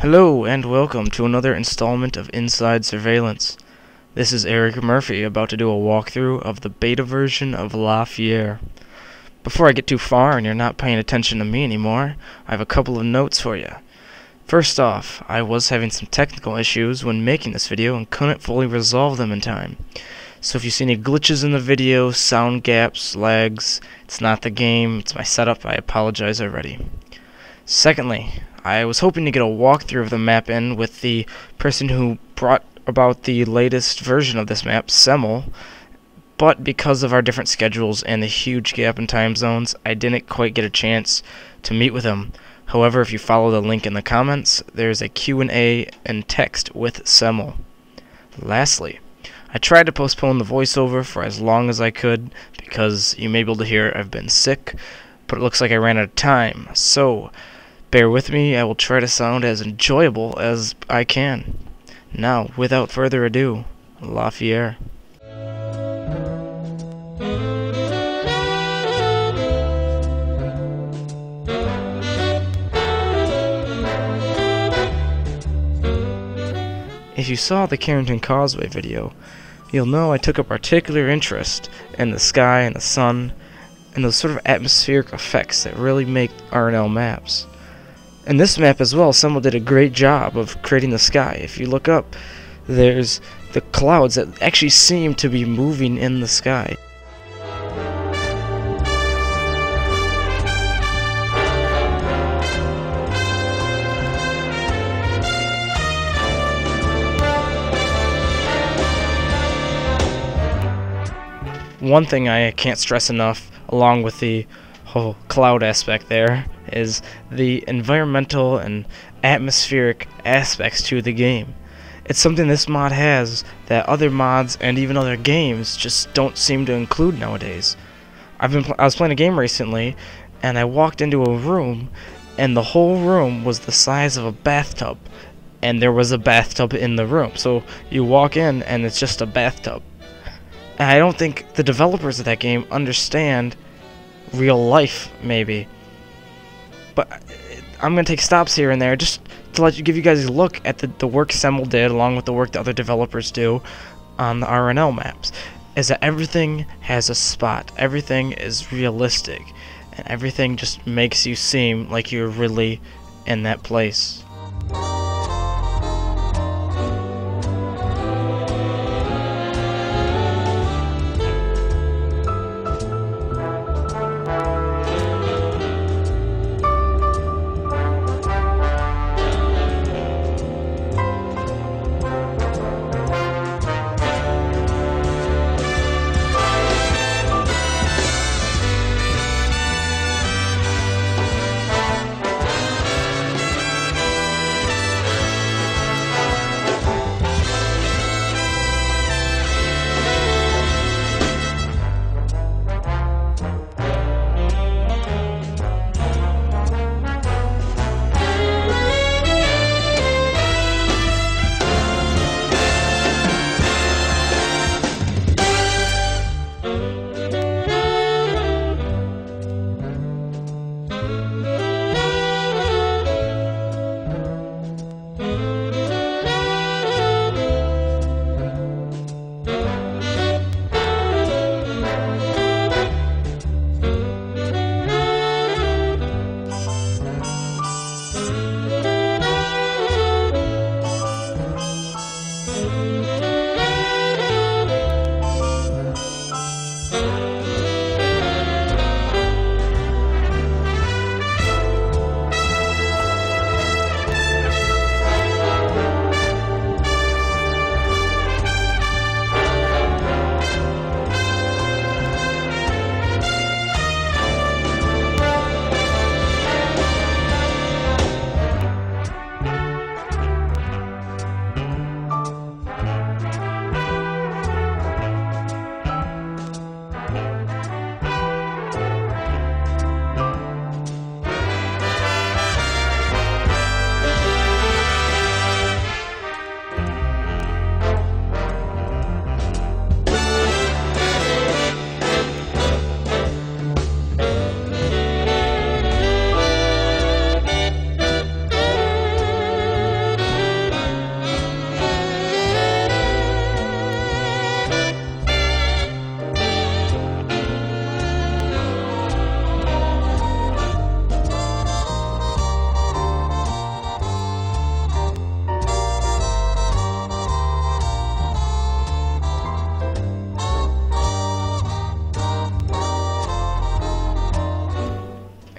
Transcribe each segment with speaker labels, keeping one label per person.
Speaker 1: Hello and welcome to another installment of Inside Surveillance. This is Eric Murphy about to do a walkthrough of the beta version of La. Before I get too far and you're not paying attention to me anymore, I have a couple of notes for you. First off, I was having some technical issues when making this video and couldn't fully resolve them in time. So if you see any glitches in the video, sound gaps, lags, it's not the game, it's my setup, I apologize already. Secondly, I was hoping to get a walkthrough of the map in with the person who brought about the latest version of this map, Semmel, but because of our different schedules and the huge gap in time zones, I didn't quite get a chance to meet with him. However, if you follow the link in the comments, there's a Q&A and text with Semmel. Lastly, I tried to postpone the voiceover for as long as I could because you may be able to hear I've been sick, but it looks like I ran out of time. So, Bear with me, I will try to sound as enjoyable as I can. Now, without further ado, La Fiere. If you saw the Carentan Causeway video, you'll know I took a particular interest in the sky and the sun and those sort of atmospheric effects that really make RNL maps. In this map as well, someone did a great job of creating the sky. If you look up, there's the clouds that actually seem to be moving in the sky. One thing I can't stress enough, along with the whole cloud aspect there, is the environmental and atmospheric aspects to the game. It's something this mod has that other mods and even other games just don't seem to include nowadays. I've been I was playing a game recently and I walked into a room and the whole room was the size of a bathtub and there was a bathtub in the room. So you walk in and it's just a bathtub. And I don't think the developers of that game understand real life maybe but uh, I'm going to take stops here and there just to let you give you guys a look at the, the work Semmel did along with the work that other developers do on the RNL maps is that everything has a spot. Everything is realistic and everything just makes you seem like you're really in that place.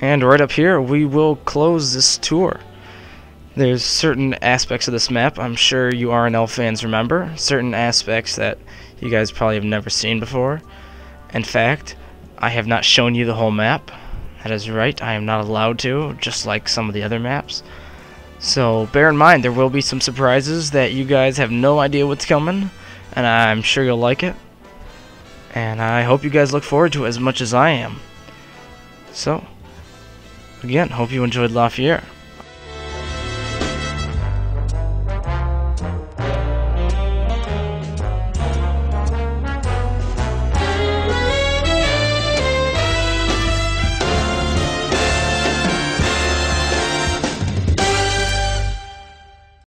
Speaker 1: And right up here, we will close this tour. There's certain aspects of this map I'm sure you RNL fans remember, certain aspects that you guys probably have never seen before. In fact, I have not shown you the whole map. That is right, I am not allowed to, just like some of the other maps. So bear in mind, there will be some surprises that you guys have no idea what's coming, and I'm sure you'll like it. And I hope you guys look forward to it as much as I am. So, again, hope you enjoyed La Fiere.